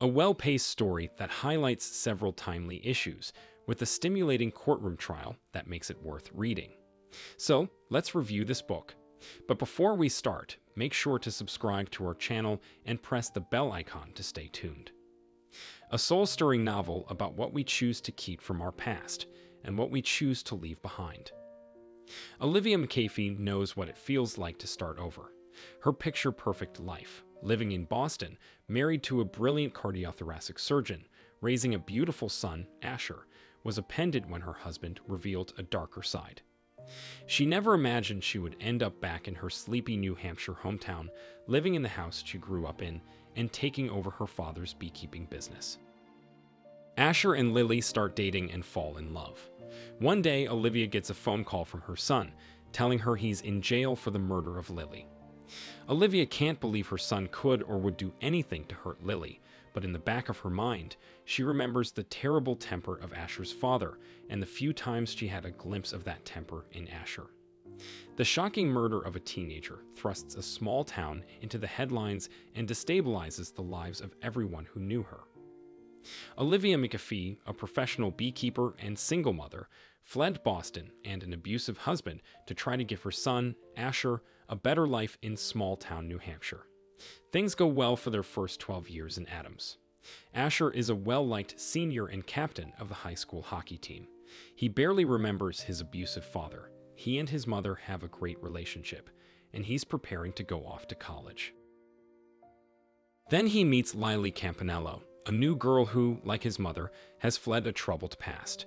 A well paced story that highlights several timely issues, with a stimulating courtroom trial that makes it worth reading. So, let's review this book. But before we start, make sure to subscribe to our channel and press the bell icon to stay tuned. A soul stirring novel about what we choose to keep from our past and what we choose to leave behind. Olivia McAfee knows what it feels like to start over. Her picture perfect life, living in Boston, married to a brilliant cardiothoracic surgeon, raising a beautiful son, Asher, was appended when her husband revealed a darker side. She never imagined she would end up back in her sleepy New Hampshire hometown, living in the house she grew up in, and taking over her father's beekeeping business. Asher and Lily start dating and fall in love. One day, Olivia gets a phone call from her son, telling her he's in jail for the murder of Lily. Olivia can't believe her son could or would do anything to hurt Lily, but in the back of her mind, she remembers the terrible temper of Asher's father and the few times she had a glimpse of that temper in Asher. The shocking murder of a teenager thrusts a small town into the headlines and destabilizes the lives of everyone who knew her. Olivia McAfee, a professional beekeeper and single mother, fled Boston and an abusive husband to try to give her son, Asher, a better life in small town New Hampshire. Things go well for their first 12 years in Adams. Asher is a well liked senior and captain of the high school hockey team. He barely remembers his abusive father. He and his mother have a great relationship, and he's preparing to go off to college. Then he meets Lily Campanello, a new girl who, like his mother, has fled a troubled past.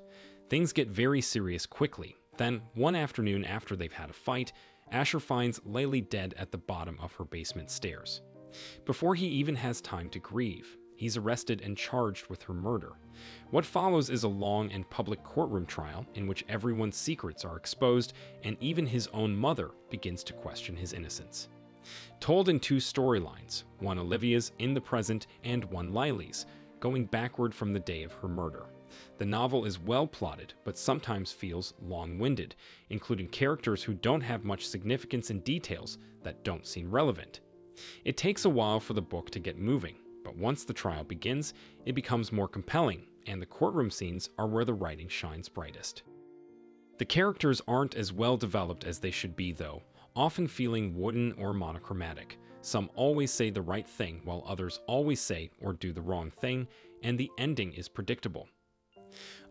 Things get very serious quickly. Then, one afternoon after they've had a fight, Asher finds Lily dead at the bottom of her basement stairs. Before he even has time to grieve, he's arrested and charged with her murder. What follows is a long and public courtroom trial in which everyone's secrets are exposed and even his own mother begins to question his innocence. Told in two storylines, one Olivia's in the present and one Lily's, going backward from the day of her murder. The novel is well plotted, but sometimes feels long winded, including characters who don't have much significance and details that don't seem relevant. It takes a while for the book to get moving, but once the trial begins, it becomes more compelling, and the courtroom scenes are where the writing shines brightest. The characters aren't as well developed as they should be, though, often feeling wooden or monochromatic. Some always say the right thing, while others always say or do the wrong thing, and the ending is predictable.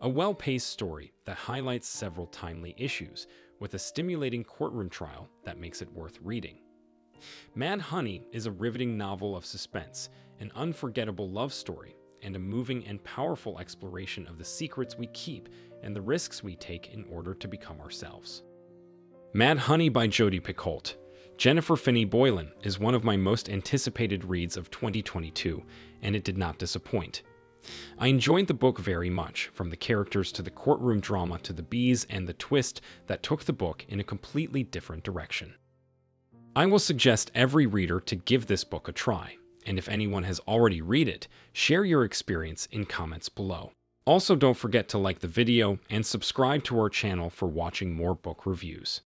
A well paced story that highlights several timely issues, with a stimulating courtroom trial that makes it worth reading. Mad Honey is a riveting novel of suspense, an unforgettable love story, and a moving and powerful exploration of the secrets we keep and the risks we take in order to become ourselves. Mad Honey by Jodi Picoult. Jennifer Finney Boylan is one of my most anticipated reads of 2022, and it did not disappoint. I enjoyed the book very much, from the characters to the courtroom drama to the bees and the twist that took the book in a completely different direction. I will suggest every reader to give this book a try, and if anyone has already read it, share your experience in comments below. Also, don't forget to like the video and subscribe to our channel for watching more book reviews.